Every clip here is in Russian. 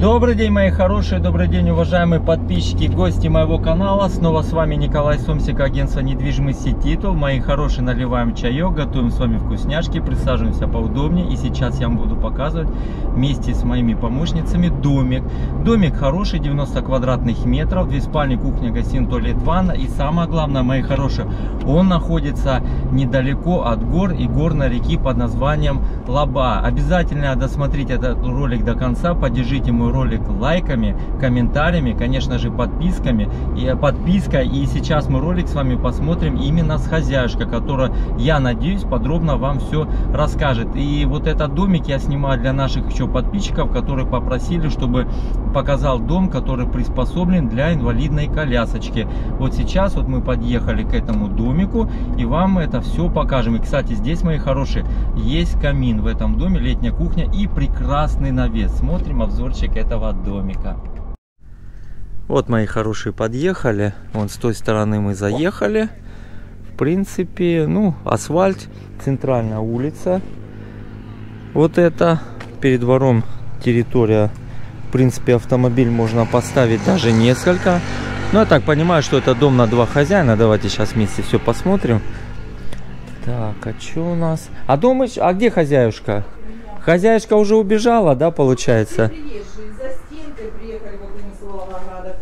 Добрый день, мои хорошие, добрый день, уважаемые подписчики, гости моего канала. Снова с вами Николай Сомсик, агентство недвижимости Титул. Мои хорошие, наливаем чаек, готовим с вами вкусняшки, присаживаемся поудобнее. И сейчас я вам буду показывать вместе с моими помощницами домик. Домик хороший, 90 квадратных метров, две спальни, кухня, гостиная, туалет, ванна. И самое главное, мои хорошие, он находится недалеко от гор и горной реки под названием Лаба. Обязательно досмотрите этот ролик до конца, поддержите мой ролик лайками, комментариями, конечно же подписками и подписка. И сейчас мы ролик с вами посмотрим именно с хозяюшкой, которая, я надеюсь, подробно вам все расскажет. И вот этот домик я снимаю для наших еще подписчиков, которые попросили, чтобы показал дом, который приспособлен для инвалидной колясочки. Вот сейчас вот мы подъехали к этому домику и вам это все покажем. И, кстати, здесь, мои хорошие, есть камин в этом доме, летняя кухня и прекрасный навес. Смотрим обзорчик этого домика. Вот мои хорошие подъехали. Вон с той стороны мы заехали. В принципе, ну, асфальт, центральная улица. Вот это перед двором территория. В принципе, автомобиль можно поставить даже несколько. Ну, я так понимаю, что это дом на два хозяина. Давайте сейчас вместе все посмотрим. Так, а что у нас? А дом, а где хозяюшка? Хозяюшка уже убежала, да, получается?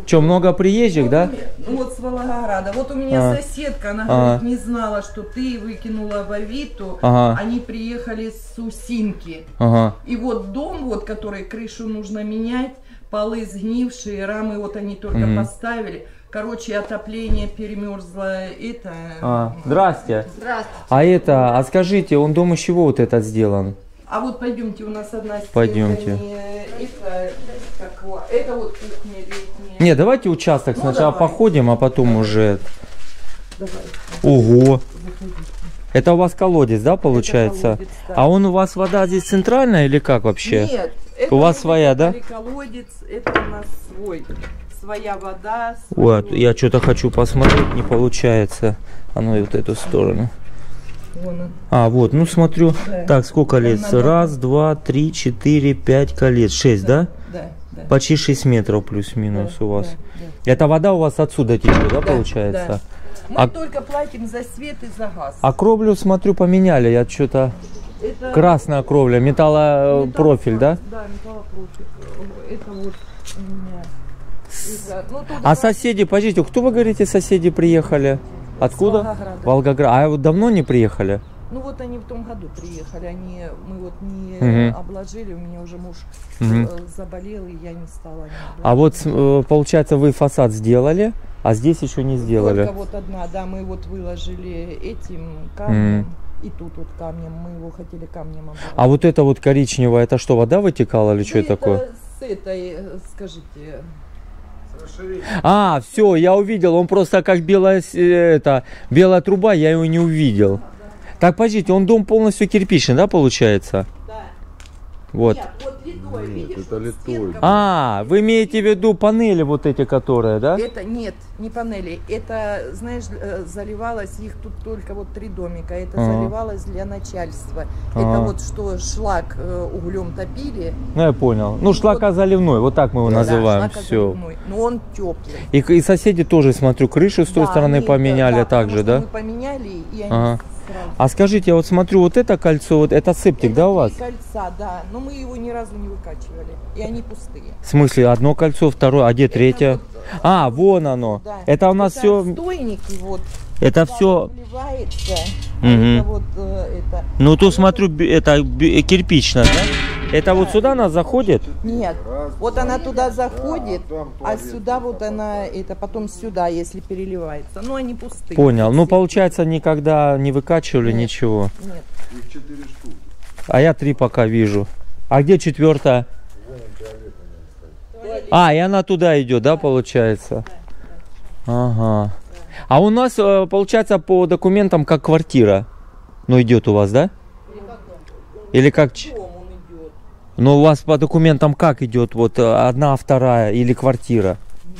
Что, много приезжих, да? Вот с Волгограда. Вот у меня А. соседка, она А. говорит, не знала, что ты выкинула в Авито. Ага. Они приехали с Усинки. Ага. И вот дом, вот, который крышу нужно менять, полы сгнившие, рамы вот они только поставили. Короче, отопление перемерзло. Это... А, здрасте. Здравствуйте. А это, а скажите, он дом из чего вот этот сделан? А вот пойдемте, у нас одна стенка Пойдемте. не- Это, как его, это вот кухня летняя. Не, давайте участок Ну, сначала давай. походим, а потом уже. Давай, Ого. Это у вас колодец, да, получается? колодец, да. А он у вас вода здесь центральная или как вообще? Нет, это У вас своя, да? колодец, это у нас свой. Своя вода. Вот, свой- я что-то хочу посмотреть, не получается. А ну и вот эту сторону. Вон он. А, вот, ну смотрю. Да. Так, сколько колец? надо- Раз, два, три, четыре, пять колец. Шесть, да? Да, да. Почти 6 метров плюс-минус Да, у вас. да, да. Это вода у вас отсюда течет, да, Да, получается? да. Мы А- только платим за свет и за газ. А кровлю, смотрю, поменяли. Я что-то... это Красная кровля, металлопрофиль, да? Да, металлопрофиль. Это вот у меня. Это, ну, А соседи, подождите, кто вы говорите, соседи приехали? Откуда? Волгограда. Волгоград. А вот давно не приехали? Ну вот они в том году приехали, они, мы вот не Мгм. обложили, у меня уже муж э, заболел, и я не стала. не А вот, э, получается, вы фасад сделали, а здесь еще не сделали. Только вот одна, да, мы вот выложили этим камнем, и тут вот камнем, мы его хотели камнем обложить. А вот это вот коричневое, это что, вода вытекала или что Да это такое? с этой, э, скажите, А, все, я увидел, он просто как белая, э, это, белая труба, я его не увидел. Так, подождите, он дом полностью кирпичный, да, получается? да. Вот. Нет, вот литой, видишь, это вот литой. А, вы имеете в виду панели вот эти, которые, да? Это нет, не панели. Это, знаешь, э, заливалось их тут только вот три домика. Это Ага. заливалось для начальства. Ага. Это вот что шлак э, углем топили. Ну, я понял. Ну, шлакозаливной, вот так мы его Да, называем. шлак Все. заливной. Но он теплый. И, и соседи тоже, смотрю, крышу с той Да, стороны они, поменяли да, также, да? Мы поменяли, и они Ага. Сразу. А скажите, я вот смотрю, вот это кольцо, вот это септик, Это да, у вас? кольца, да. Но мы его ни разу не выкачивали. И они пустые. В смысле, одно кольцо, второе, а где третье? вот, А, вон оно. да. Это у нас Это все, Стойники вот. это все, вливается. Мгм. Это вот э, это. ну тут смотрю, это би- кирпично, да? Это вот сюда нас заходит? Нет, вот она туда да, заходит, а сюда вот она, это потом сюда, если переливается. Ну, они пустые. Понял. Ну, получается, никогда не выкачивали Нет. ничего. Нет. Их четыре штуки. А я три пока вижу. А где четвертая? А, и она туда идет, да, получается? Ага. А у нас, э, получается, по документам как квартира. Ну, идет у вас, да? Или как? ч- Дом Ну, у вас по документам как идет? Вот э, одна, вторая или квартира?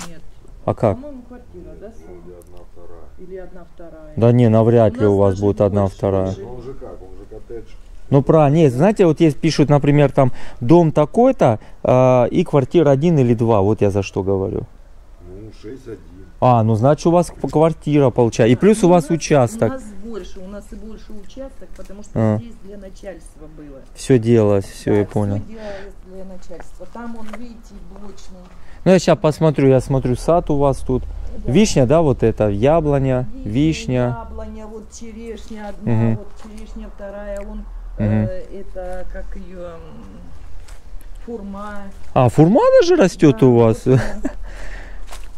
Нет. А как? По-моему, квартира, да, Сань? Или одна вторая. Или одна вторая. Да не, навряд ли У у вас будет одна, вторая. Ну он же как, он же коттедж. Ну правильно, нет, знаете, вот есть пишут, например, там дом такой-то а, и квартира один или два, вот я за что говорю. Ну, 6-1. А, ну значит у вас квартира получается, и плюс у вас У участок, нас больше, у нас и больше участок, потому что А. здесь для начальства было. все делалось, все, Да, я понял. Все делалось для начальства. Там он, видите, блочный. Ну я сейчас посмотрю, я смотрю сад у вас тут, Да. вишня, да, вот это, яблоня, Дикая вишня, Яблоня, вот черешня одна, Мгм. вот черешня вторая, он Мгм. э, это как ее фурма. а фурма даже растет Да, у вас, Ур-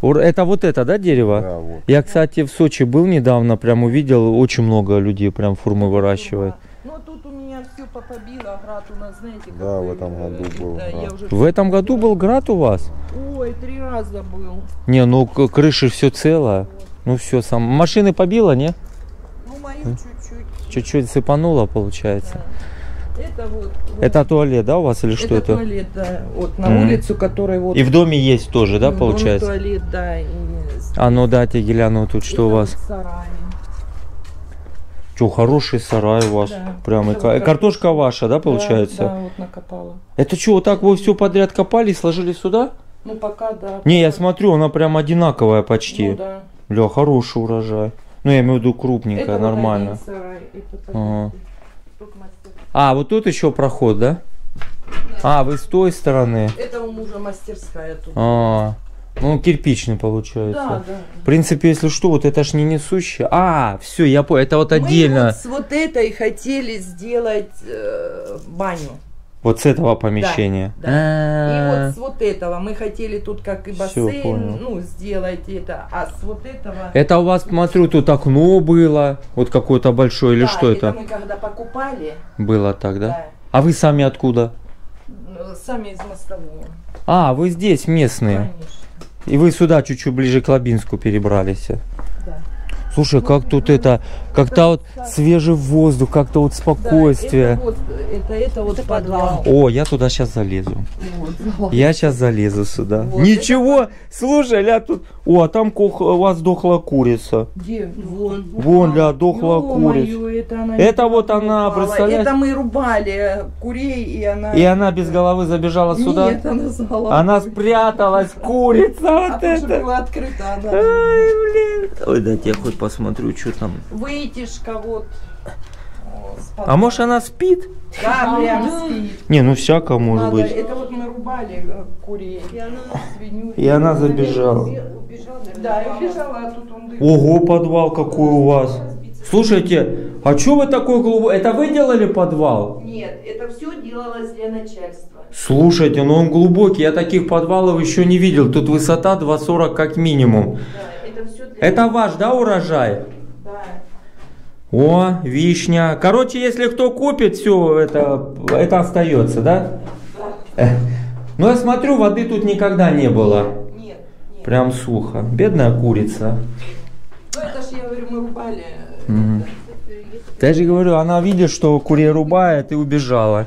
это вот это, да, дерево? Да, вот. Я, кстати, в Сочи был недавно, прям увидел, очень много людей прям фурмы выращивают. Ну тут у меня все попобило, град у нас, знаете, Да, какой, в этом э, году был да, я град. уже В этом году был град у вас? Ой, три раза был. Не, ну крыши все цело. Ну все, сам. Машины побило, не? Ну, мою чуть-чуть. Чуть-чуть сыпануло, получается. да. Это вот. вот. Это туалет, да, у вас или что это? туалет, да. Вот на Мгм. улицу, который вот. И в доме есть тоже, да, в доме получается? туалет, да. И А ну дайте гляну тут, что это у вот вас. сарай. Что, хороший сарай у вас. Да. Прям и Это вот картошка ваша, да, Да, получается? Да, вот накопала. Это что, вот так вы все подряд копали и сложили сюда? Ну, пока, да. Не, я пока. смотрю, она прям одинаковая почти. Ну, да. Бля, хороший урожай. Ну, я имею в виду крупненькая, Это вот нормально. один сарай, это Ага. А, вот тут еще проход, да? А, вы с той стороны. Это у мужа мастерская тут. А, ну кирпичный получается. Да, да. В принципе, если что, вот это ж не несущее. А, все, я понял, это вот Мы отдельно. вот с вот этой хотели сделать э, баню. Вот с этого помещения. Да. И А, вот с вот этого мы хотели тут как и Всё, бассейн, понял. ну, сделать это, а с вот этого... Это у вас, смотрю, тут окно было, вот какое-то большое, или Да, что это? мы когда покупали, Было так, да? да, А вы сами откуда? ну, сами из мостового. А, вы здесь местные. Конечно, И вы сюда чуть-чуть ближе к Лабинску перебрались. Да. Слушай, как тут это, как-то вот свежий воздух, как-то вот Да, спокойствие. это вот, это, это вот подвал. О, я туда сейчас залезу. Вот. Я сейчас залезу сюда. Вот, Ничего, слушай, ля тут... О, а там кох- у вас дохла курица. Где? Вон. Вон, ля, дохла курица. Ё-моё, это она, Это вот она, упала. представляешь? Это мы рубали курей, и она... И она без головы забежала сюда. Нет, она с головой. Она спряталась, курица А вот же это. была открыта она. Ай, блин. Ой, дайте я хоть посмотрю, что там. Вытяжка вот. А может она спит? Да, прям спит. Не, ну всяко может Надо- быть. Это вот мы рубали э, курей. И она свинью. И она забежала. Да, и убежала, а тут он дым. Ого, подвал какой у вас. Слушайте, а что вы такой глубокий? Это вы делали подвал? Нет, это все делалось для начальства. Слушайте, ну он глубокий, я таких подвалов еще не видел. Тут высота 2,40 как минимум. Да, это ваш, да, урожай? Да. О, вишня. Короче, если кто купит, все, это, это остается, да? Э, Ну, я смотрю, воды тут никогда не было. Нет, нет. Прям сухо. Бедная курица. Ну это ж, я говорю, мы рубали. это. Я же говорю, она видит, что курей рубает и убежала.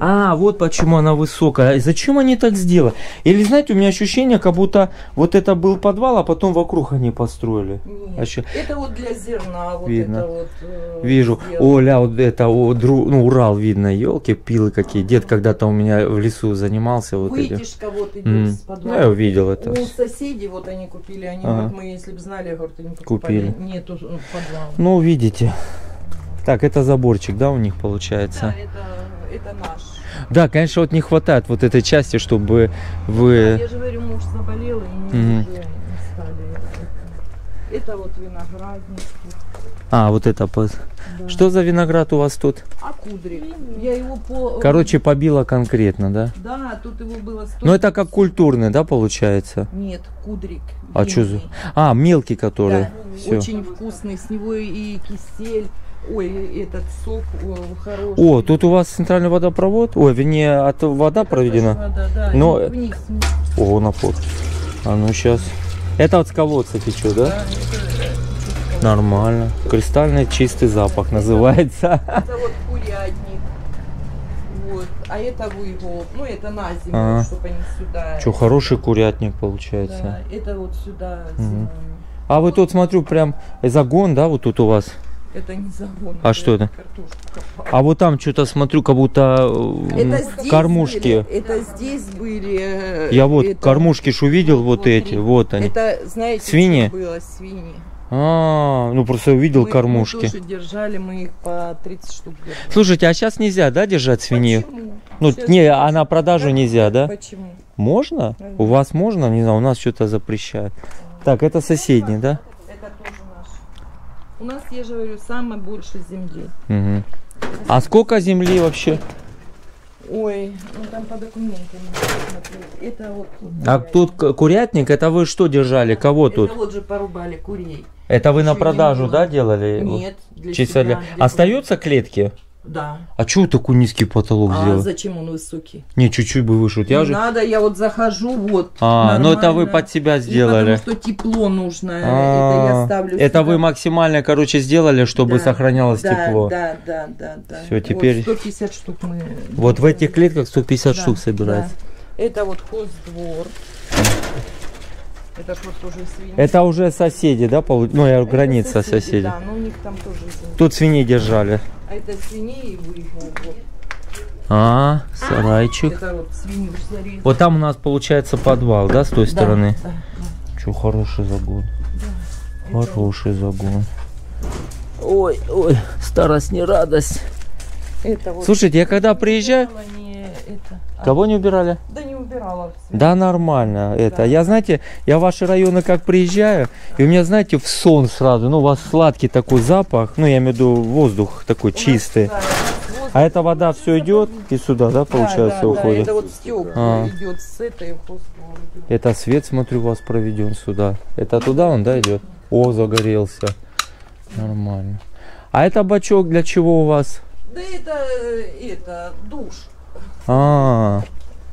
А, вот почему она высокая. И Зачем они так сделали? Или, знаете, у меня ощущение, как будто вот это был подвал, а потом вокруг они построили. Нет. А чё? Это вот для зерна, вот Видно. это вот. э, Вижу. сделано. Оля, вот это, о, дру- ну, Урал видно, елки, пилы какие. Дед когда-то у меня в лесу занимался вот этим. Вытяжка вот идет Мгм. с подвала. Я увидел это. У соседей вот они купили, они Ага. говорят, мы если бы знали, говорят, они покупали. Купили. Нету ну, подвала. Ну, видите. Так, это заборчик, да, у них Да, получается? это, это наш. Да, конечно, вот не хватает вот этой части, чтобы вы... Я же говорю, муж заболел, и мы не стали. Это вот виноградник. А, вот это... да. Что за виноград у вас тут? А кудрик? Я его по... Короче, побило конкретно, да? Да, тут его было 100... Ну, это как культурный, да, получается? Нет, кудрик. А что за... А, мелкий который. Да, Все. очень вкусный, с него и кисель, ой, этот сок о, хороший. О, тут у вас центральный водопровод? Ой, вернее, от вода проведена? Вода, да, Но- вниз, вниз. Ого, напор. А ну сейчас. Это от колодца течет, да? Да, это, Нормально. Кристальный чистый запах называется. это вот курятник. Вот. А это выгул. Ну, это на зиму, Ага. чтобы они сюда. Что, хороший курятник получается. Да, это вот сюда зимой. А вы тут, смотрю, прям загон, да, вот тут у вас? Это не загон. А что это? А вот там что-то смотрю, как будто э, Это кормушки. были, это здесь были. э, Я вот это- кормушки ж увидел, вот Смотри. эти, вот они. Это, знаете, Свиньи? было? Свиньи. А, ну просто увидел Мы- кормушки. Мы тоже держали, мы их по 30 штук держали. Слушайте, а сейчас нельзя, да, держать свинью? Почему? Ну, Щас не, а на продажу нельзя, да? Почему? Можно? Ага. У вас можно? Не знаю, у нас что-то запрещают. Так, это соседний, да? У нас, я же говорю, самое больше земли. Мгм. А сколько земли вообще? Ой, ну там по документам. Это вот. А тут курятник, это вы что держали? Кого Это тут? вот же порубали курей. Это вы на Ещё не продажу, да, делали? Нет, для себя, для- для Остаются клетки? Да. А чего такой низкий потолок А сделал? зачем он высокий? Не, чуть-чуть бы выше. Вот Не Я же... надо, я вот захожу, вот. А, ну это вы нормально. под себя И сделали. потому что тепло нужно. это А, я ставлю Это сюда. вы максимально, короче, сделали, чтобы Да, сохранялось да, тепло. Да, да, да, да. Всё, теперь- Вот 150 штук мы. Вот в этих клетках 150 Да, штук собирается. да. Это вот хоздвор. Это ж вот тоже свиньи. Это уже соседи, да, полу- ну, я Это граница соседи, соседей. Да, но у них там тоже земля. Тут свиней держали. А это свиней и выгул. Вот. А, сарайчик. Это вот свинью зарезали. Вот там у нас получается подвал, да, с той Да, стороны? да, да. Че, хороший загон. Это Хороший загон. Ой, ой, старость не радость. Это вот. Слушайте, я когда приезжаю... не это. А, Кого не убирали? Да всё. Да, нормально. Это, Да. я, знаете, я в ваши районы как приезжаю, и у меня, знаете, в сон сразу, ну, у вас сладкий такой запах, ну, я имею в виду воздух такой У нас, чистый. да, нас воздух А эта вода все идет и сюда, да, Да, получается, да, да, уходит? это вот стёк А. идет с этой. Это свет, смотрю, у вас проведен сюда. Это туда он, да, идет? О, загорелся. Нормально. А это бачок для чего у вас? Да это, э, это, душ. А, а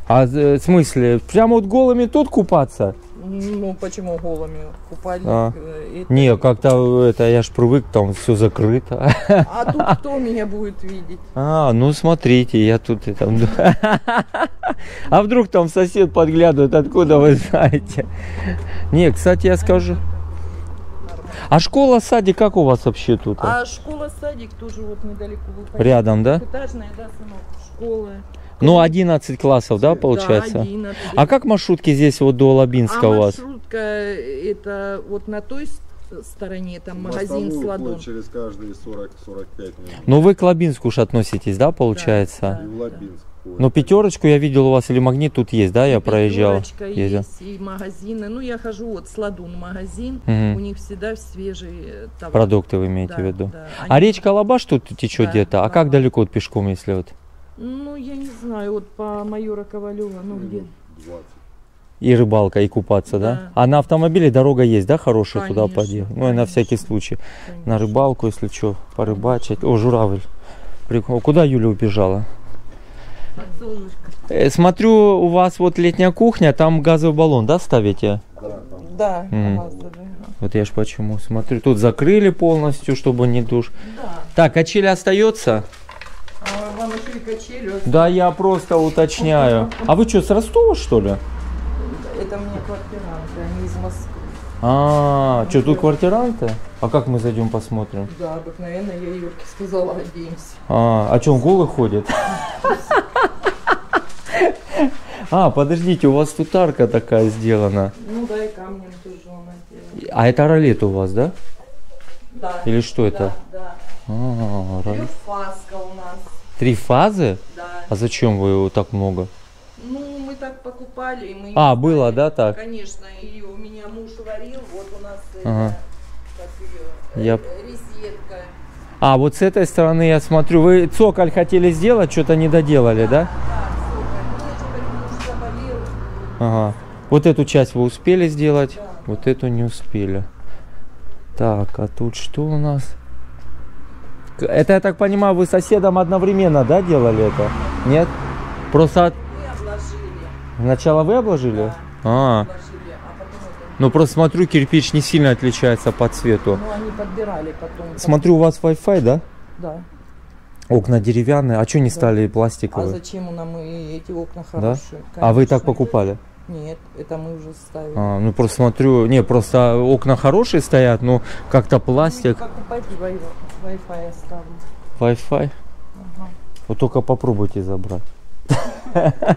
э, в смысле, прямо вот голыми тут купаться? Ну, почему голыми купальник? А. э, это- Не, как-то это я ж привык, там все закрыто. А тут кто меня будет видеть? А, ну смотрите, я тут и там. А вдруг там сосед подглядывает, откуда вы знаете? Не, кстати, я скажу. А школа, садик, как у вас вообще тут? а? А школа, садик тоже вот недалеко. Рядом, да? Этажная, да, сынок, школа. Ну, 11 классов, да, получается? Да, 11. А как маршрутки здесь вот до Лабинска А у вас? маршрутка, это вот на той стороне, там магазин Мостовую Сладон. через каждые 40-45 минут. Ну, вы к Лабинску уж относитесь, да, получается? И в Лабинск. ходит. Ну, пятерочку я видел у вас или магнит тут есть, да, я проезжал. Пятерочка ездил. есть, и магазины. Ну, я хожу вот Сладун магазин, Мгм. у них всегда свежие товары. Продукты вы имеете Да, в виду? да. А Они- речка Лабаш тут течет Да, где-то? А как далеко вот пешком, если вот? Ну, я не знаю, вот по майора Ковалева, ну где? 20. И рыбалка, и купаться, да? Да. А на автомобиле дорога есть, да, хорошая туда Конечно, подъехать? Ну, и на всякий случай. Конечно. На рыбалку, если что, порыбачить. О, журавль. Прикол. Куда Юля убежала? Э, смотрю, у вас вот летняя кухня, там газовый баллон, да, ставите? Да, там Да, газовый. Вот я ж почему смотрю. Тут закрыли полностью, чтобы не душ. Да. Так, качели остается? А вам еще качели. Да, я просто уточняю. А вы что, с Ростова, что ли? Это мне квартиранты, они из Москвы. А, что, тут квартиранты? А как мы зайдем посмотрим? Да, обыкновенно я Юрке сказала, оденься. А, а что, он голый ходит? А, подождите, у вас тут арка такая сделана. Ну да, и камнем тоже он отделан. А это ролет у вас, да? Да. Или что это? Да, да. А, ролет. Трехфаска у нас. Три фазы? Да. А зачем вы его так много? Ну, мы так покупали, мы... А, было, да, так? Конечно, и у меня муж варил, вот у нас Ага. это, ее, Я- э, резетка. А, вот с этой стороны я смотрю, вы цоколь хотели сделать, что-то не доделали, да? Да, супер. Ну, теперь. Ага. Вот эту часть вы успели сделать, Да. вот эту не успели. Так, а тут что у нас? Это, я так понимаю, вы соседом одновременно, да, делали это? Нет? Просто от... Мы обложили. сначала вы обложили? Да. А, Обложили, а потом ну просто смотрю, кирпич не сильно отличается по цвету. Ну, они подбирали потом. Смотрю, у вас Wi-Fi, да? Да. Окна деревянные. А что не Да. стали А пластиковые? зачем нам и эти окна Да? хорошие? А вы так покупали? Нет, это мы уже ставили. А, ну просто смотрю, не, просто окна хорошие стоят, но как-то пластик, Покупайте Wi- Wi-Fi оставлю. Wi-Fi. Ага. Вот только попробуйте забрать.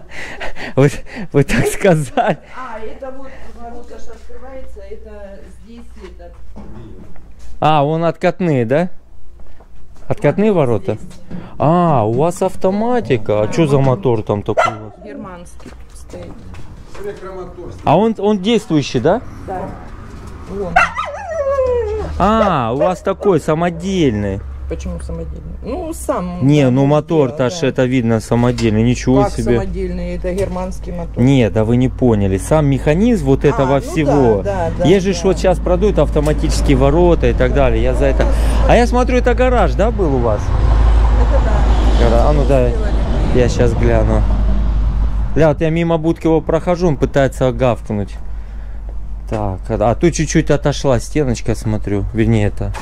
Вы, вы так сказали. А, это вот ворота ж открывается, это здесь это. А, он откатные, да? Откатные ворота? А, у вас автоматика. А что за мотор там такой? Германский стоит. А он, он действующий, да? Да. Вон. А, у вас такой самодельный. Почему самодельный? Ну, сам. Не, да, ну мотор-то да, ж да. это видно самодельный. Ничего Как себе. самодельный? Это германский мотор. Нет, да вы не поняли. Сам механизм вот этого ну всего. да, да, да, Есть же да. вот сейчас продают автоматические ворота и так далее. Я за это. А я смотрю, это гараж, да, был у вас? Это да. Гара- А ну да, я сейчас гляну. Ля, вот я мимо будки его прохожу, он пытается гавкнуть. Так, а а тут чуть-чуть отошла стеночка, смотрю. Вернее, это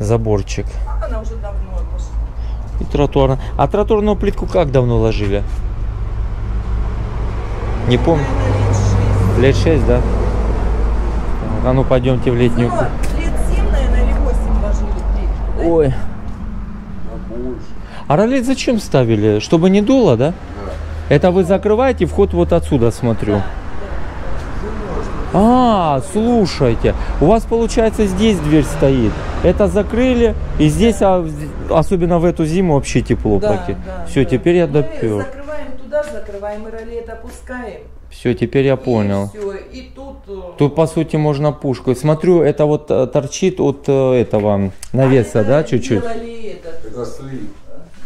заборчик. Она уже давно отошла. И тротуарная. А тротуарную плитку как давно ложили? Не помню. Наверное, лет шесть. Лет 6, да? Так, А ну пойдемте в летнюю. Ну, лет семь, наверное, или восемь ложили плитку, да? Ой. А ролет зачем ставили? Чтобы не дуло, да? Это вы закрываете вход вот отсюда, смотрю. А, слушайте, у вас получается здесь дверь стоит. Это закрыли, и здесь, а, в- особенно в эту зиму, вообще тепло. Да, да, Все, да. теперь я Мы допер. закрываем туда, закрываем и ролет опускаем. Все, теперь я понял. И все. И тут... э, Тут, по сути, можно пушку. Смотрю, это вот э, торчит от э, этого а навеса, это да, чуть-чуть? Этот, Это слив.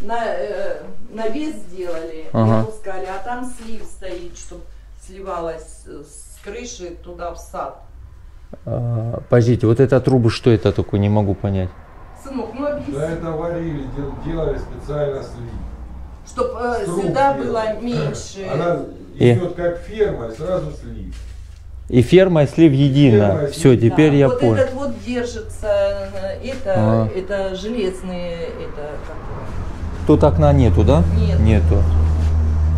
на, э, навес сделали, Ага. опускали, а там слив стоит, чтобы сливалось э, с крыши туда в сад. А, Подождите, вот эта труба, что это такое, не могу понять. Сынок, ну объясни, Да это варили, дел- делали специально слив. чтобы Стружки. сюда было меньше. Она И- идет как ферма и сразу слив. И ферма и слив едино. Ферма Все, слив. теперь Да, я вот понял. этот вот держится, э, это, Ага. это железные, это как Тут окна нету, да? Нет. Нету.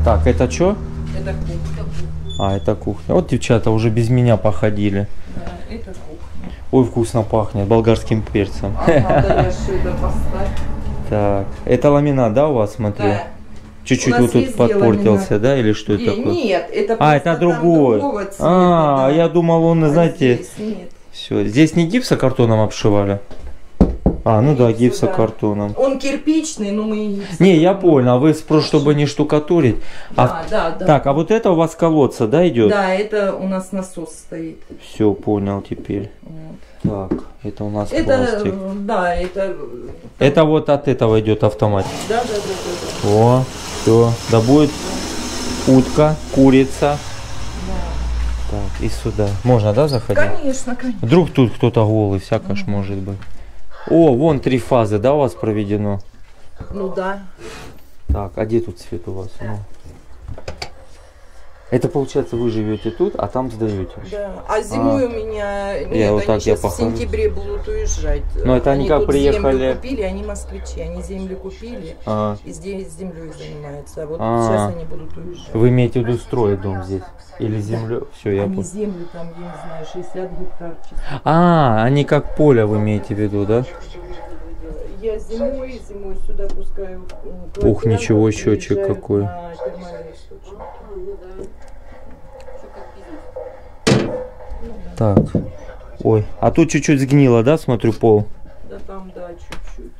Так, это что? это кухня, А, это кухня. Вот девчата уже без меня походили. да, это кухня. Ой, вкусно пахнет болгарским перцем. Так, это ламинат, да, у вас, смотрю? Да. Чуть-чуть вот тут подпортился, ламинат. да, или что это такое? Нет, это А, это другой. цвета, А, да. я думал, он, А знаете, здесь нет. все. Здесь не гипсокартоном обшивали? А, ну да, гипсокартоном. Он кирпичный, но мы гипсом Не, я понял, а вы просто чтобы не штукатурить. А, Да, да, да. Так, а вот это у вас колодца, да, идет? Да, это у нас насос стоит. Все, понял теперь. Вот. Так, это у нас Это, пластик. да, это... Это вот от этого идет автомат. Да, да, да, да, О, все, да будет утка, курица. да. Так, и сюда. Можно, да, заходить? Конечно, конечно. Вдруг тут кто-то голый, всякое ж может быть. О, вон три фазы, да, у вас проведено? Ну да. Так, а где тут цвет у вас? Ну. Это получается вы живете тут, а там сдаете. Да. А зимой у меня нет, Я вот они так, я сейчас в похожу. сентябре будут уезжать. Но это они как тут приехали- землю купили, они москвичи, они землю купили А, и здесь землей занимаются. А вот А. сейчас они будут уезжать. вы имеете в виду строить дом здесь? Или землю? Все, я они понял. землю там, я не знаю, 60 гектар. чисто. А, они как поле вы имеете в виду, да? Я зимой, зимой сюда пускаю. м, Ух, ничего, счетчик какой. Так. Ой, а тут чуть-чуть сгнило, да, смотрю, пол? Да там, да, чуть-чуть.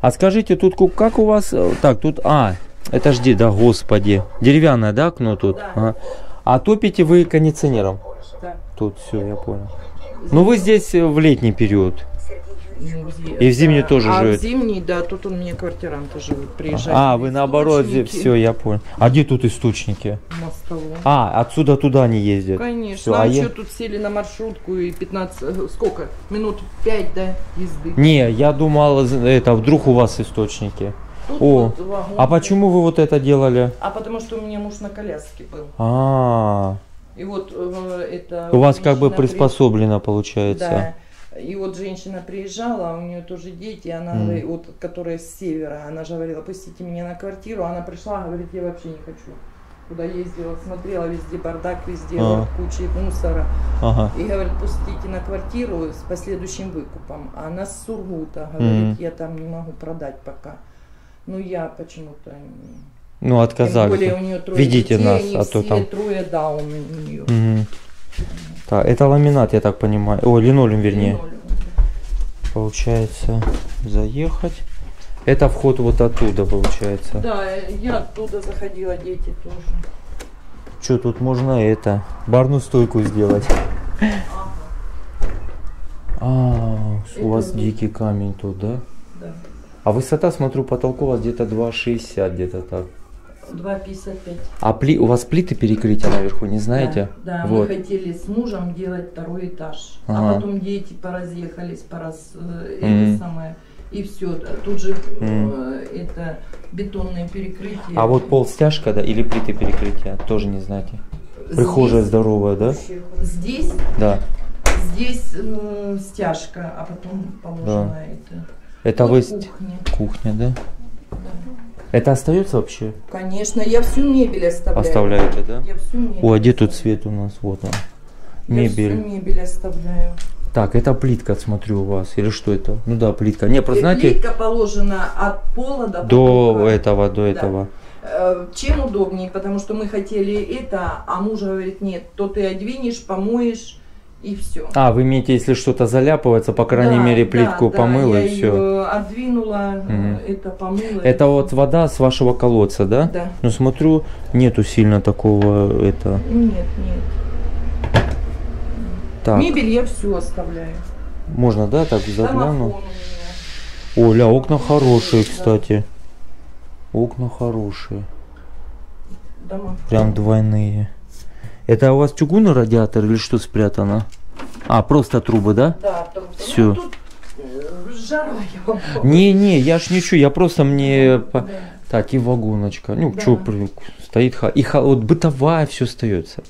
А скажите, тут как у вас... э, Так, тут... А, это жди, да, господи. Деревянное, да, окно тут? Да. Ага. А топите вы кондиционером? Да. Тут все, я понял. Ну вы здесь э, в летний период. И в зимний да. тоже а живет? в зимний, да, тут у меня квартиранты живут, приезжают. А, вы наоборот, все, я понял. А где тут источники? Мостовой. А, отсюда туда они ездят. Конечно. Всё, а а еще я- тут сели на маршрутку и 15, э, сколько? Минут 5, да, езды. Не, я думал, это вдруг у вас источники. Тут О, вот вагон. А почему вы вот это делали? А потому что у меня муж на коляске был. А, И вот э, это... у вас как бы приспособлено получается. Да. И вот женщина приезжала, у нее тоже дети, она, говорит, вот, которая с севера, она же говорила, пустите меня на квартиру, она пришла, говорит, я вообще не хочу. куда ездила, смотрела, везде бардак, везде А. куча мусора. Ага. И говорит, пустите на квартиру с последующим выкупом. А она с Сургута, говорит, Мгм. я там не могу продать пока. Ну я почему-то... не- Ну, Тем отказались. более у нее трое Ведите детей, нас, а то там... трое дауны у нее. Мгм. Так, это ламинат, я так понимаю. О, линолеум, вернее. Линолеум. Получается, заехать. Это вход вот оттуда, получается. Да, я оттуда заходила, дети тоже. Что тут можно это? Барную стойку сделать. А, у Это вас вот. дикий камень тут, да? Да. А высота, смотрю, потолка у вас где-то 2,60, где-то так. 2,55. А пли... у вас плиты перекрытия наверху, не знаете? Да, да, вот. мы хотели с мужем делать второй этаж. Ага. А потом дети поразъехались, пораз... Мгм. это самое. И все. Тут же э, это бетонное перекрытие. А вот пол стяжка, да, или плиты перекрытия, тоже не знаете. Прихожая Здесь- здоровая, да? Здесь, Да. здесь э, стяжка, а потом положено это. Это Вот вы... кухня. Кухня, да? Да. Это остается вообще? Конечно, я всю мебель оставляю. Оставляете, да? Я всю мебель. О, а где тут свет у нас? Вот он. Я всю Мебель. мебель оставляю. Так, это плитка, смотрю, у вас. Или что это? Ну да, плитка. Не, просто И знаете, Плитка положена от пола до до потолка. этого, до Да. этого. Э, Чем удобнее, потому что мы хотели это, а муж говорит, нет, то ты одвинешь, помоешь и все. А, вы имеете, если что-то заляпывается, по крайней мере, плитку помыла я и все. отдвинула, Мгм. это помыла. Это вот вода с вашего колодца, да? Да. Ну смотрю, нету сильно такого это. Нет, нет. Так, Мебель я всю оставляю. можно, да, так загляну? Оля, окна хорошие, Да. кстати. Окна хорошие. Домофон. Прям двойные. Это у вас чугунный радиатор или что спрятано? А, просто трубы, да? Да, что Всё. ну, тут э, жара я вам Не-не, я ж ничего, я просто мне... по- Да. Так, и вагоночка. Ну, Да. при- стоит... И вот бытовая все остается.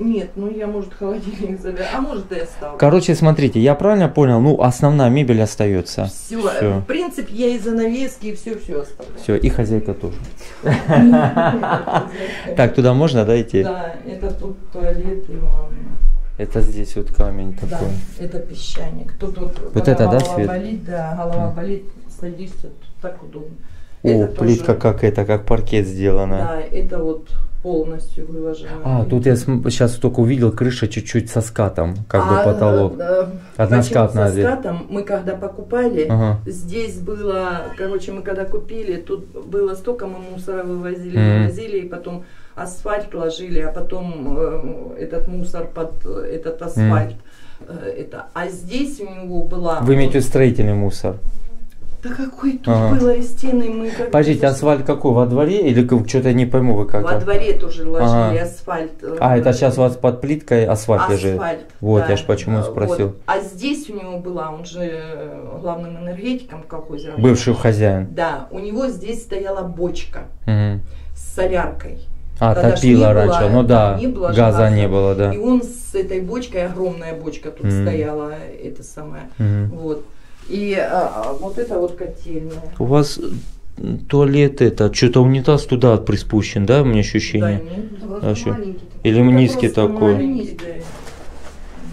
Нет, ну я, может, холодильник заберу, а может, и оставлю. Короче, смотрите, я правильно понял? Ну, основная мебель остается. Все, Всё. в принципе, я и занавески, и все-все оставляю. Все, и хозяйка тоже. Так, туда можно, да, идти? Да, это тут туалет и ванна. Это здесь вот камень Да, такой. это песчаник. Тут вот, Вот это, да, голова свет? болит, да, голова болит, садишься, тут так удобно. О, Это тоже- плитка как это, как паркет сделана. Да, это вот полностью выложено. А, тут я сейчас только увидел крыша чуть-чуть со скатом, как бы А, потолок. э, Односкатная со скатом мы когда покупали, Ага. здесь было, короче, мы когда купили, тут было столько мы мусора вывозили, Мгм. вывозили, и потом асфальт ложили, а потом э, этот мусор под этот асфальт. Э, это. А здесь у него была... Вы имеете строительный мусор? Да какой тут Ага. было стены, мы как Подождите, асфальт какой, во дворе или как- что-то не пойму вы Во как-то? дворе тоже ложили Ага. асфальт. э, А, это сейчас у вас под плиткой асфальт лежит? Асфальт, Вот, да. я ж почему спросил. вот. А здесь у него была, он же э, главным энергетиком колхозе работал. Бывший хозяин. Да, у него здесь стояла бочка Мгм. с соляркой. А, Тогда топила не было, раньше. ну да, не было же газа газа. не было, да. И он с этой бочкой, огромная бочка тут Мгм. стояла, это самое. Мгм. Вот. И а, а, вот это вот котельная. У вас туалет это, что-то унитаз туда приспущен, да, у меня ощущение? Да, нет. А чё? Или Это низкий такой? маленький.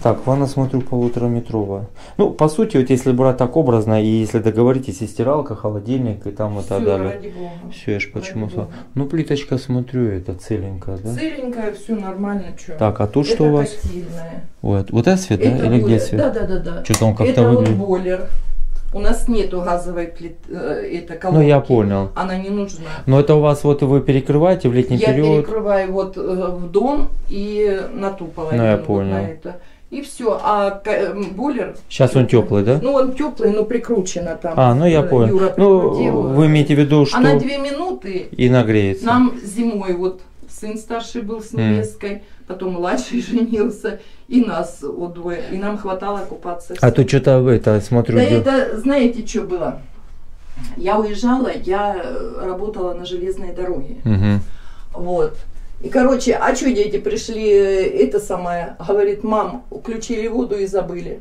Так, ванна, смотрю, полутораметровая. Ну, по сути, вот если брать так образно, и если договоритесь, и стиралка, холодильник, и там и так далее. ради бога. Все, я ж почему бога. Ну, плиточка, смотрю, это целенькая, да? Целенькая, все нормально, что. Так, а тут это что у вас? Вот, вот это свет, да? Это Или где свет? Да, да, да, да. Что-то он как-то это выглядит. вот бойлер. У нас нету газовой плит, э, это Ну, колонки. я понял. Она не нужна. Но это у вас вот вы перекрываете в летний я период. перекрываю вот э, в дом и на ту половину. Ну, я вот понял. на это. И все. А ка- м, бойлер... Сейчас он теплый, да? Ну, он теплый, но прикручено там. А, ну я Э, понял. Юра ну, вы имеете в виду, что А на две минуты и нагреется. Нам зимой вот сын старший был с невесткой, потом младший женился, и нас двое, и нам хватало купаться. А то что-то это, смотрю, Да дел- это, знаете, что было? Я уезжала, я э, работала на железной дороге. Мгм. Вот. И, короче, а что дети пришли, э, это самое, говорит, мам, включили воду и забыли.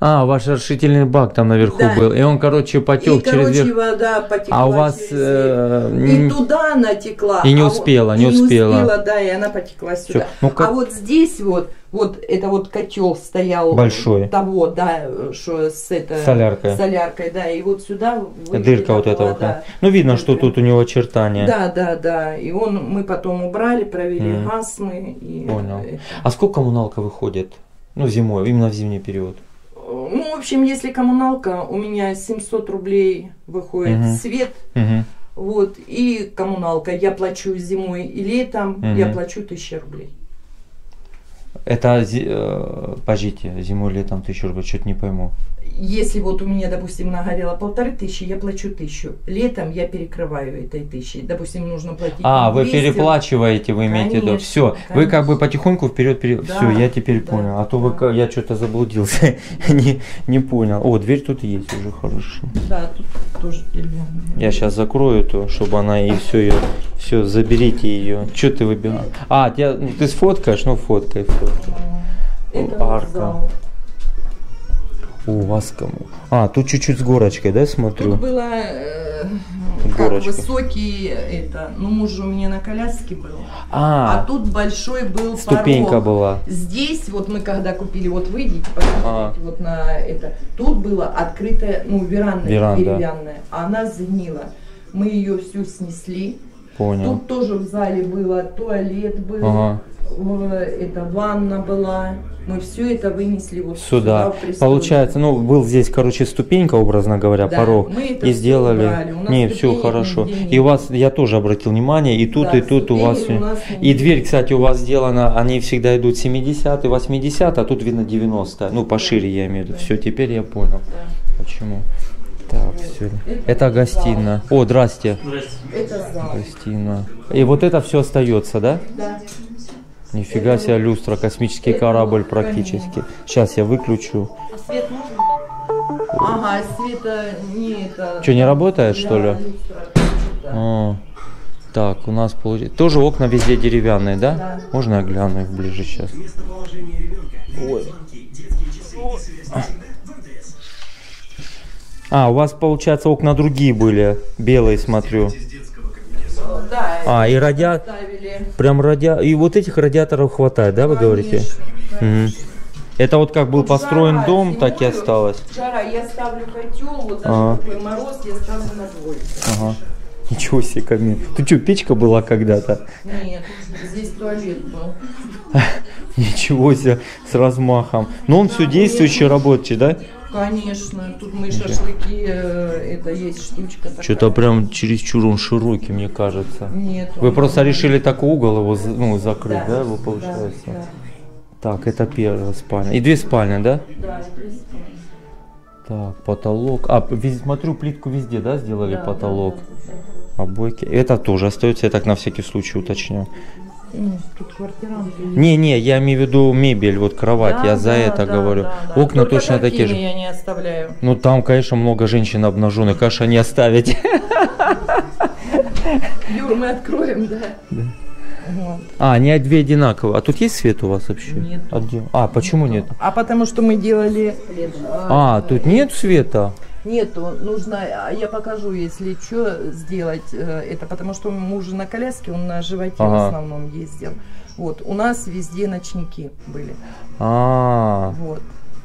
А, ваш расширительный бак там наверху Да. был. И он, короче, потек и, через короче, верх. вода потекла А у вас, через э. И туда она текла. И не а успела, вот- не и успела. успела, да, и она потекла сюда. Ну, как- А вот здесь вот, вот это вот котел стоял. Большой. Того, да, что с это... Соляркой. Соляркой, да, и вот сюда... Дырка вот эта вот. да. Ну, видно, что тут у него очертания. Да, да, да. И он, мы потом убрали, провели Мгм. газ мы. И, Понял. это. А сколько коммуналка выходит? Ну, зимой, именно в зимний период. Ну, в общем, если коммуналка, у меня 700 рублей выходит Мгм. свет, Угу. вот, и коммуналка. Я плачу зимой и летом, Мгм. я плачу 1000 рублей. Это, э, подождите, зимой, летом тысячу рублей, что-то не пойму. Если вот у меня, допустим, нагорело полторы тысячи, я плачу тысячу. Летом я перекрываю этой тысячей. Допустим, нужно платить. А, там вы 200. переплачиваете, вы имеете в виду. Конечно, Все, вы как бы конечно. потихоньку вперед перед. Да, Все, я теперь да, понял. А то вы, да. ка- я что-то заблудился, не, не понял. О, дверь тут есть уже хорошо. Да, тут тоже деревянная. Я сейчас закрою эту, чтобы она и все ее, все, заберите ее. Что ты выбираешь? А, тебя, ну, ты сфоткаешь, ну фоткай, фоткай. Это Арка. зал. У вас кому? А, тут чуть-чуть с горочкой, да, смотрю? Тут было э, как Горочка. высокий это, ну муж у меня на коляске был, А, а, тут большой был ступенька порог. была. Здесь вот мы когда купили, вот выйдите, посмотрите А. вот на это, тут была открытая, ну веранда, Веранда. деревянная, а она сгнила. Мы ее всю снесли. Понял. Тут тоже в зале было туалет был, Ага. это ванна была. Мы все это вынесли вот Сюда. пристрой. Получается, ну, был здесь, короче, ступенька, образно говоря, Да, порог. мы это и сделали. убрали. Не, все хорошо. И у вас, я тоже обратил внимание, и тут, Да, и тут у вас. у нас И дверь, кстати, у вас сделана, они всегда идут 70 80 а тут видно 90 Ну, пошире я имею в виду. Все, теперь я понял. Да. Почему. Так, все. Это гостиная. О, здрасте. Это зал. Гостиная. И вот это все остается, да? Да. Нифига себе люстра, космический корабль практически. Сейчас я выключу. А свет можно? Ага, света не это. Что, не работает, что ли? Да. А, так, у нас получается. Тоже окна везде деревянные, да? Да. Можно я гляну их ближе сейчас? Ой. А, у вас, получается, окна другие были, белые, смотрю. Да, А, и радиа... ставили. Прям радиа... И вот этих радиаторов хватает, да, вы говорите? Конечно. Мгм. Это вот как был Вот построен жара дом, так и осталось. Жара, я ставлю котел, вот даже Ага. такой мороз, я ставлю на двойку. Ага. Ничего себе камин. Ты что, печка была когда-то? Нет, здесь туалет был. Ничего себе, с размахом. Но он все действующий, рабочий, да? Конечно, тут мы шашлыки, э, это есть штучка такая. Что-то прям чересчур он широкий, мне кажется. Нет. Вы просто решили такой угол его ну, закрыть, да, его да, получается? Да, Так, это первая спальня. И две спальни, да? да, здесь спальня. Так, потолок. А, смотрю, плитку везде, да, сделали Да, потолок? да, да, да. Обойки. Это тоже остается, я так на всякий случай уточню. Ну, есть. Не-не, я имею в виду мебель, вот кровать, Да, я за да, это да, говорю. да, да. Окна Только точно такие же. я не оставляю. Ну там, конечно, много женщин обнаженных, конечно, не оставить. Юр, мы откроем, да? Вот. А, они две одинаковые. А тут есть свет у вас вообще? Нету. А, а почему нет? А потому что мы делали... А, тут нет света? Нету, нужно, а я покажу, если что сделать э, это, потому что муж на коляске, он на животе Ага. в основном ездил. Вот, у нас везде ночники были. А, Вот.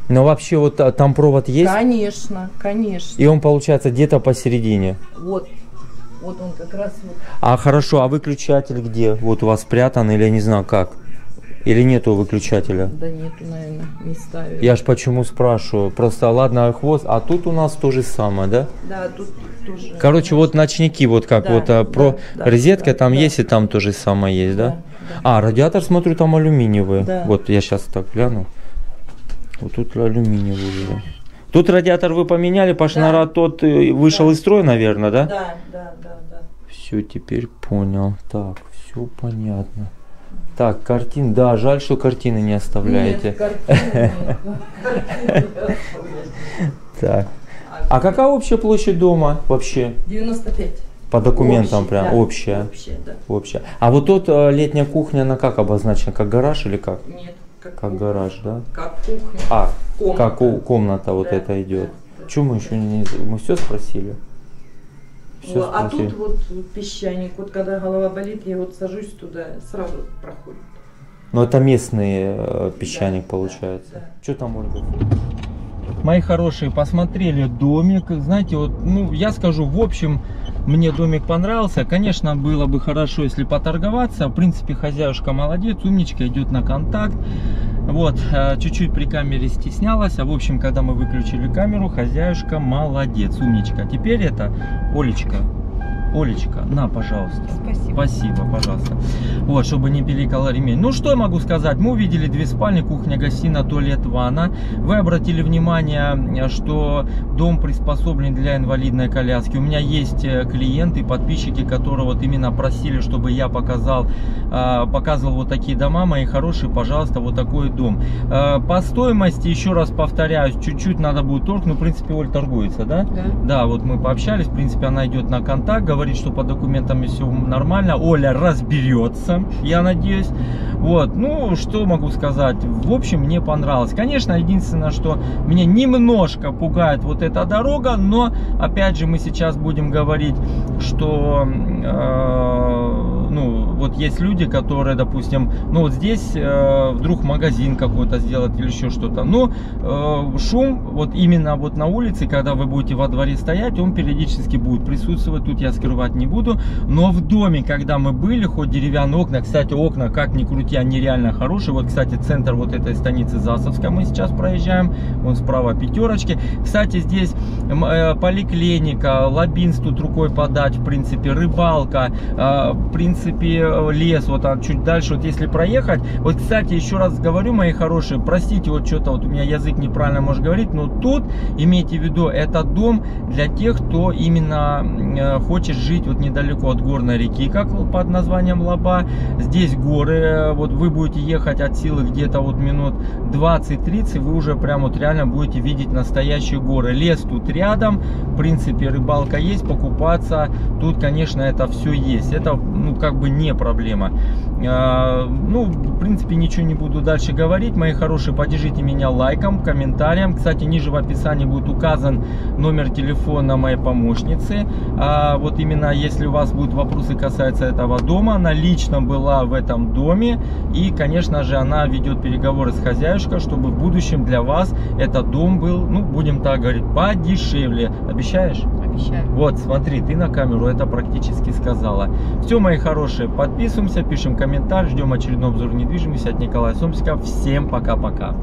но вообще вот а, там провод есть? Конечно, конечно. И он получается где-то посередине. Вот. Вот он как раз вот. А хорошо, а выключатель где? Вот у вас спрятан или я не знаю как? Или нету выключателя? Да нету, наверное, не ставили. Я ж почему спрашиваю. Просто ладно, хвост, а тут у нас то же самое, да? Да, тут тоже. Короче, вот ночники, вот как Да, вот а, про да, да, розетка да, там да. есть и там то же самое есть, да? Да, А, радиатор, смотрю, там алюминиевый. Да. Вот я сейчас так гляну. Вот тут алюминиевый уже. Тут радиатор вы поменяли, Пашнара тот э, вышел Да. из строя, наверное, да? Да, да, да, да. Все, теперь понял. Так, все понятно. Так, картин, да, жаль, что картины не оставляете. Нет, картины нет. Так. А какая общая площадь дома вообще? 95. По документам Общий, прям да, общая. Общая, да. Общая. А вот тут э, летняя кухня, она как обозначена? Как гараж или как? Нет, как, Как кухня. гараж, да? Как кухня. А, комната. как у- комната вот Да, это идет. да. Чего мы еще не... Мы все спросили? Вот, а тут вот песчаник, вот когда голова болит, я вот сажусь туда, сразу проходит. Ну это местный э, песчаник Да, получается. да, да. Что там, Ольга? Мои хорошие, посмотрели домик. Знаете, вот, ну, я скажу, в общем, мне домик понравился. Конечно, было бы хорошо, если поторговаться. В принципе, хозяюшка молодец, умничка, идет на контакт. Вот, э, чуть-чуть при камере стеснялась. А в общем, когда мы выключили камеру, хозяюшка молодец, умничка. Теперь это Олечка. Олечка, на, пожалуйста. Спасибо. Спасибо, пожалуйста. Вот, чтобы не пиликал ремень. Ну, что я могу сказать? Мы увидели две спальни, кухня, гостиная, туалет, ванна. Вы обратили внимание, что дом приспособлен для инвалидной коляски. У меня есть э, клиенты, подписчики, которые вот именно просили, чтобы я показал, э, показывал вот такие дома. Мои хорошие, пожалуйста, вот такой дом. Э, По стоимости, еще раз повторяюсь, чуть-чуть надо будет торг. Ну, в принципе, Оль торгуется, да? Да. Да, вот мы пообщались, в принципе, она идет на контакт, говорит, что по документам все нормально. Оля разберется, я надеюсь. Вот, ну, что могу сказать? В общем, мне понравилось. Конечно, единственное, что меня немножко пугает вот эта дорога, но, опять же, мы сейчас будем говорить, что, э, ну, вот есть люди, которые, допустим, ну, вот здесь э, вдруг магазин какой-то сделать или еще что-то. Но э, шум, вот именно вот на улице, когда вы будете во дворе стоять, он периодически будет присутствовать. Тут я скрывать не буду. Но в доме, когда мы были, хоть деревянные окна, кстати, окна, как ни крути, они реально хорошие. Вот, кстати, центр вот этой станицы Засовска мы сейчас проезжаем. Вон справа пятерочки. Кстати, здесь э, поликлиника, Лабинс тут рукой подать, в принципе, рыбалка, э, в принципе, лес, вот а чуть дальше, вот если проехать. Вот, кстати, еще раз говорю, мои хорошие, простите, вот что-то вот у меня язык неправильно может говорить, но тут, имейте в виду, это дом для тех, кто именно э, хочет жить вот недалеко от горной реки, как под названием Лаба. Здесь горы, э, вот вы будете ехать от силы где-то вот минут 20-30, вы уже прям вот реально будете видеть настоящие горы. Лес тут рядом, в принципе, рыбалка есть, покупаться тут, конечно, это все есть. Это, ну, как бы не проблема. А, ну, в принципе, ничего не буду дальше говорить. Мои хорошие, поддержите меня лайком, комментарием. Кстати, ниже в описании будет указан номер телефона моей помощницы. А, вот именно, если у вас будут вопросы касаются этого дома, она лично была в этом доме. И, конечно же, она ведет переговоры с хозяюшкой, чтобы в будущем для вас этот дом был, ну, будем так говорить, подешевле. Обещаешь? Обещаю. Вот, смотри, ты на камеру это практически сказала. Все, мои хорошие, подписываемся, пишем комментарий, ждем очередной обзор недвижимости от Николая Сомсика. Всем пока-пока.